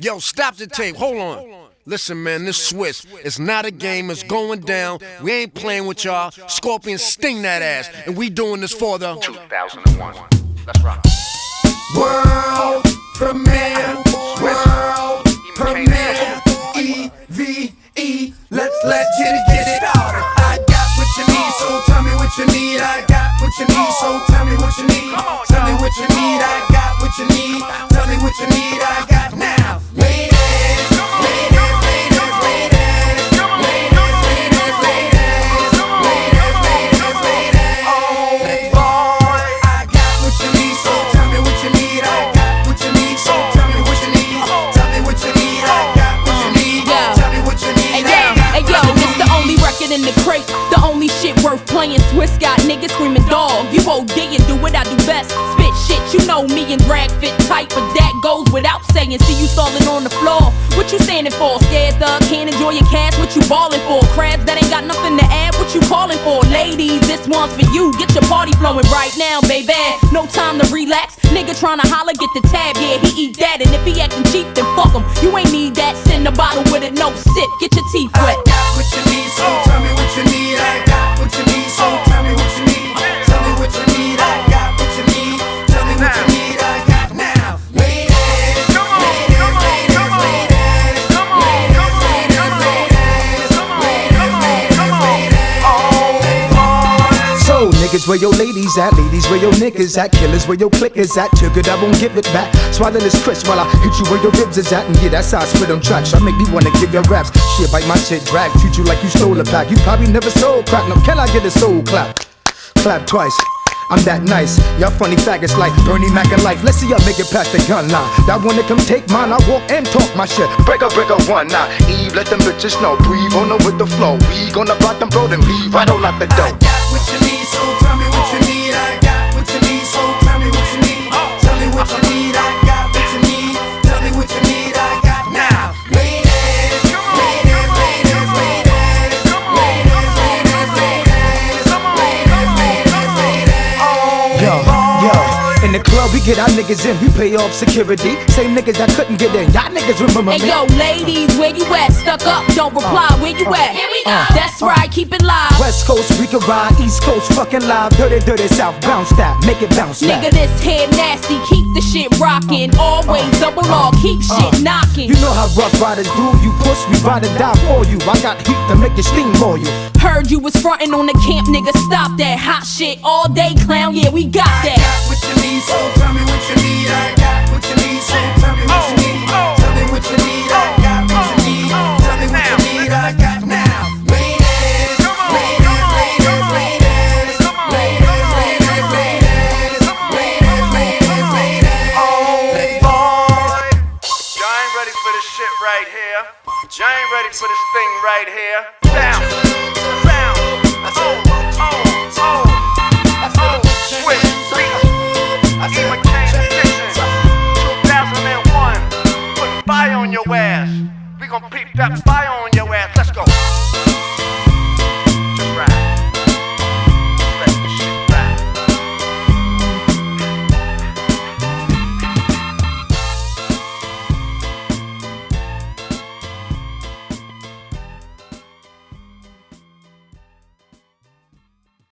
Yo, stop the tape. Hold on. Listen, man, this Swizz. It's not a game. It's going down. We ain't playing with y'all. Scorpion sting that ass. And we doing this for the 2001. Let's rock. World premiere. World premiere. E V E. Let's let's get it, get it started. I got what you need, so tell me what you need. I got what you need, so tell me what you need. Tell me what you need. I got what you need. The only shit worth playing. Swizz got niggas screaming dog. You OD and do what I do best. Spit shit, you know me and drag fit tight, but that goes without saying. See you stalling on the floor. What you standing for? Scared thug, can't enjoy your cash. What you balling for? Crabs that ain't got nothing to add. What you calling for? Ladies, this one's for you. Get your party flowing right now, baby. No time to relax. Nigga tryna holler, get the tab. Yeah, he eat that. And if he acting cheap, then fuck him. You ain't need that. Send a bottle with it, no sip. Get your teeth wet. I got what you need, so niggas, where your ladies at? Ladies, where your niggas at? Killers, where your clickers at? Took it, I won't give it back. Swallow this crisp while I hit you where your ribs is at. And yeah, that's how I spit on tracks. I make me wanna give you raps. Shit, bite my shit, drag. Treat you like you stole a pack. You probably never sold crack. No, can I get a soul clap? Clap twice. I'm that nice. Y'all funny faggots like Bernie Mac and life. Let's see y'all make it past the gun line. That wanna come take mine, I walk and talk my shit. Break up, break up one now. Eve, let them bitches know. Breathe on them with the flow. We gonna block them, bro, then leave I don't out the door. Me what you need. I got what you need, so tell me what you need. Tell me what you need. I got what you need. Tell me what you need. I got now. Ladies, ladies, ladies, ladies, ladies, ladies, ladies, ladies, ladies, ladies. Oh, Yo, yo, in the club we get our niggas in, we pay off security. Same niggas that couldn't get in, y'all niggas remember me. Hey yo, ladies, where you at? Stuck up, don't reply. Where you at? Here we go. Uh. That's right, keep it live. West Coast, we can ride, East Coast, fucking live, dirty, dirty South, bounce that, make it bounce Nigga, this head nasty, keep the shit rocking. Always uh. double R, keep uh. shit knocking. You know how Ruff Ryders do, you push, me, ride and die for you. I got heat to make you steam for you. Heard you was frontin' on the camp, nigga. Stop that hot shit all day, clown. Yeah, we got that. I that. got what you need, so tell me what you need. I got what you need, so tell me what you oh. need. Here. Ready for this thing right here. Down, oh, oh, oh, oh, beat. Eva Kane Edition, 2001. Put fire on your ass. We gon' peep that fire